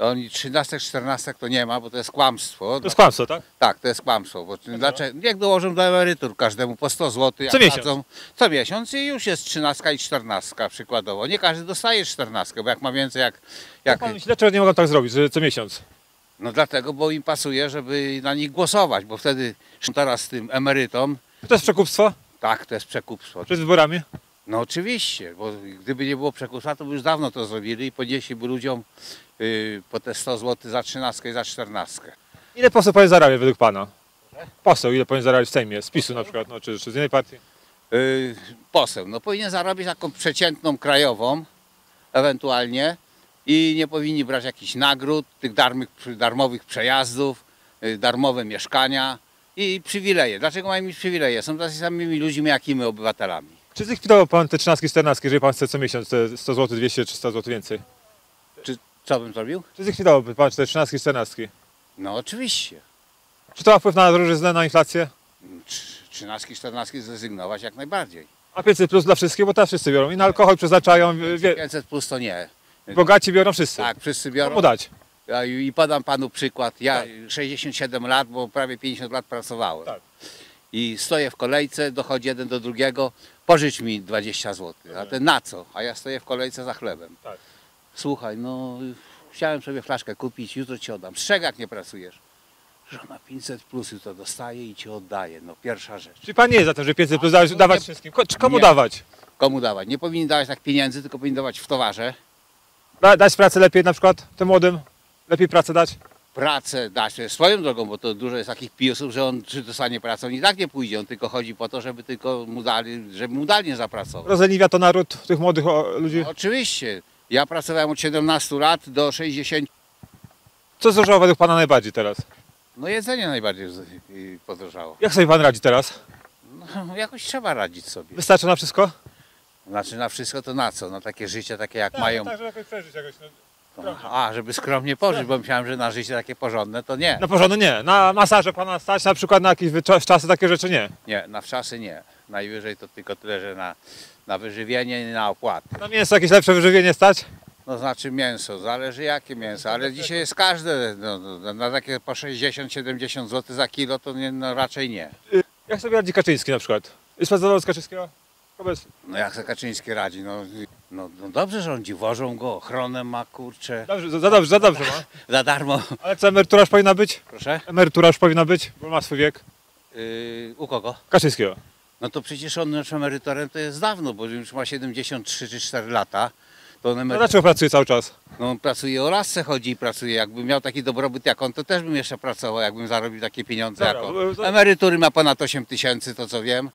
Oni 13, 14 to nie ma, bo to jest kłamstwo. To jest kłamstwo, tak? Tak, to jest kłamstwo. Bo dlaczego? Niech dołożą do emerytur każdemu po 100 zł. Co miesiąc? co miesiąc i już jest 13 i 14 przykładowo. Nie każdy dostaje 14, bo jak ma więcej jak... jak Pan nie mogą tak zrobić, że co miesiąc? no dlatego, bo im pasuje, żeby na nich głosować, bo wtedy teraz tym emerytom, To jest przekupstwo tak, to jest przekupstwo. przed wyborami? No oczywiście, bo gdyby nie było przekupstwa, to by już dawno to zrobili i podnieśliby ludziom po te 100 zł za 13 i za 14. Ile poseł powinien zarabiać według pana? Poseł, ile powinien zarabiać w Sejmie? Z PiSu na przykład, no, czy, czy z innej partii? Y, poseł, no powinien zarobić taką przeciętną krajową ewentualnie i nie powinni brać jakichś nagród, tych darmych, darmowych przejazdów, y, darmowe mieszkania i przywileje. Dlaczego mają mieć przywileje? Są tacy samymi ludźmi jak i my, obywatelami. Czy zlikwidował pan te 13 14, jeżeli pan chce co miesiąc te 100 zł, 200 czy 100 zł więcej? Co bym zrobił? Czy zlikwidowałby pan te 13 14? No oczywiście. Czy to ma wpływ na drożyznę, na inflację? Trz- 13, 14 zrezygnować jak najbardziej. A 500 plus dla wszystkich, bo teraz wszyscy biorą. I na alkohol przeznaczają, wie, 500 plus to nie. bogaci biorą wszyscy. Tak, wszyscy Komu biorą. dać? Ja I i podam panu przykład. Ja Tak. 67 lat, bo prawie 50 lat pracowałem. Tak. I stoję w kolejce, dochodzi jeden do drugiego, pożycz mi 20 zł. A ten na co? A ja stoję w kolejce za chlebem. Tak. Słuchaj, no chciałem sobie flaszkę kupić, jutro ci oddam. Jak nie pracujesz? Żona 500 plus jutro dostaje i ci oddaje. No pierwsza rzecz. Czyli pan nie jest za tym, że 500 plus dawać, no dawać nie- wszystkim? Ko- czy Komu nie. dawać? Komu dawać? Nie powinni dawać tak pieniędzy, tylko powinni dawać w towarze. Da, dać pracę lepiej na przykład tym młodym? Lepiej pracę dać? pracę dać to jest swoją drogą, bo to dużo jest takich pijosów, że on czy dostanie pracę, on i tak nie pójdzie, on tylko chodzi po to, żeby tylko mu dali, żeby mu dali nie zapracował. Rozleniwia to naród tych młodych o, ludzi? Oczywiście. Ja pracowałem od 17 lat do 60. Co zdrożało według pana najbardziej teraz? No jedzenie najbardziej podrożało. Jak sobie pan radzi teraz? No, jakoś trzeba radzić sobie. Wystarczy na wszystko? Znaczy na wszystko to na co? Na takie życie takie jak mają. Tak, żeby jakoś przeżyć jakoś. No. A, żeby skromnie pożyć, bo myślałem, że na życie takie porządne to nie. Na porządku nie. Na masaże pana stać, na przykład na jakieś czasy takie rzeczy nie. Nie, na wczasy nie. Najwyżej to tylko tyle, że na, na wyżywienie i na opłaty. Na mięso jakieś lepsze wyżywienie stać? No znaczy mięso, zależy jakie mięso, ale dzisiaj jest każde, no, no, na takie po 60-70 zł za kilo to nie, no, raczej nie. Jak sobie radzi Kaczyński na przykład? Jest pan zadowolony z Kaczyńskiego? Obecnie. No jak se Kaczyński radzi, no, no, no dobrze rządzi, wożą go, ochronę ma, kurczę, Dobrze, za za dobrze, za dobrze ma. za darmo. Ale co, emerytura już powinna być? Proszę? Emerytura już powinna być, bo ma swój wiek. Yy, u kogo? Kaczyńskiego. No to przecież on już emerytorem to jest dawno, bo już ma 73 czy 4 lata. To on, No dlaczego pracuje cały czas? no, on pracuje o lasce, chodzi i pracuje. Jakby miał taki dobrobyt jak on, to też bym jeszcze pracował, jakbym zarobił takie pieniądze Dobra, jak on. Emerytury ma ponad 8 tysięcy, to co wiem.